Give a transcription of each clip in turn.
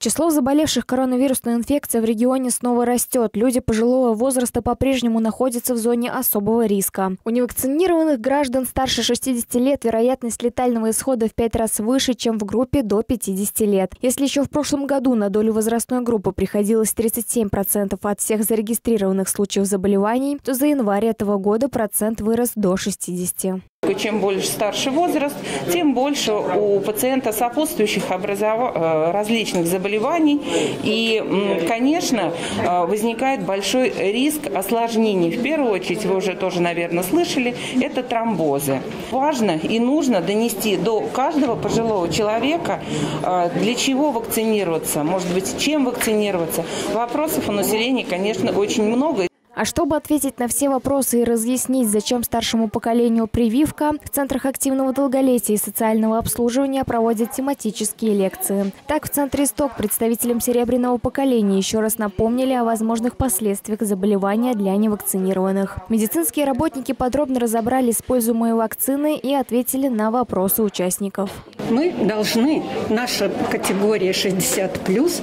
Число заболевших коронавирусной инфекцией в регионе снова растет. Люди пожилого возраста по-прежнему находятся в зоне особого риска. У невакцинированных граждан старше 60 лет вероятность летального исхода в 5 раз выше, чем в группе до 50 лет. Если еще в прошлом году на долю возрастной группы приходилось 37% от всех зарегистрированных случаев заболеваний, то за январь этого года процент вырос до 60%. Чем больше старший возраст, тем больше у пациента сопутствующих образов... Э, различных заболеваний. И, конечно, э, возникает большой риск осложнений. В первую очередь, вы уже тоже, наверное, слышали, это тромбозы. Важно и нужно донести до каждого пожилого человека, э, для чего вакцинироваться, может быть, чем вакцинироваться. Вопросов у населения, конечно, очень много. А чтобы ответить на все вопросы и разъяснить, зачем старшему поколению прививка, в Центрах активного долголетия и социального обслуживания проводят тематические лекции. Так, в Центре «Исток» представителям серебряного поколения еще раз напомнили о возможных последствиях заболевания для невакцинированных. Медицинские работники подробно разобрали используемые вакцины и ответили на вопросы участников. Мы должны, наша категория 60+,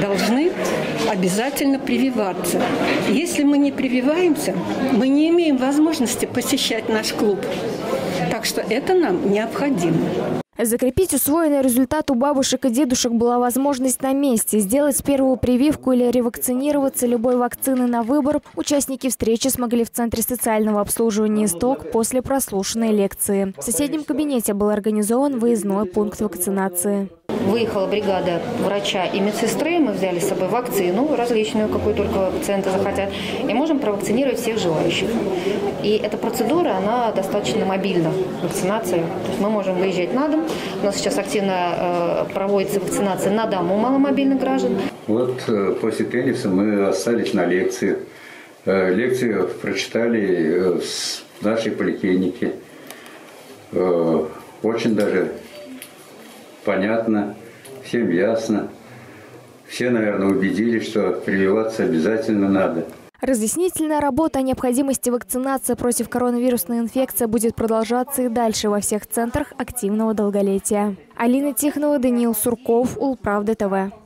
должны обязательно прививаться. Если мы не прививаемся, мы не имеем возможности посещать наш клуб. Так что это нам необходимо. Закрепить усвоенный результат у бабушек и дедушек была возможность на месте. Сделать первую прививку или ревакцинироваться любой вакцины на выбор участники встречи смогли в Центре социального обслуживания «Исток» после прослушанной лекции. В соседнем кабинете был организован выездной пункт вакцинации. Выехала бригада врача и медсестры, мы взяли с собой вакцину различную, какую только пациенты захотят, и можем провакцинировать всех желающих. И эта процедура, она достаточно мобильна, вакцинация. То есть мы можем выезжать на дом, у нас сейчас активно э, проводится вакцинация на дому маломобильных граждан. Вот э, после тенниса мы остались на лекции. Э, лекцию прочитали с нашей поликлиники. Э, очень даже понятно, всем ясно. Все, наверное, убедились, что прививаться обязательно надо. Разъяснительная работа о необходимости вакцинации против коронавирусной инфекции будет продолжаться и дальше во всех центрах активного долголетия. Алина Тихонова, Даниил Сурков, Улправда ТВ.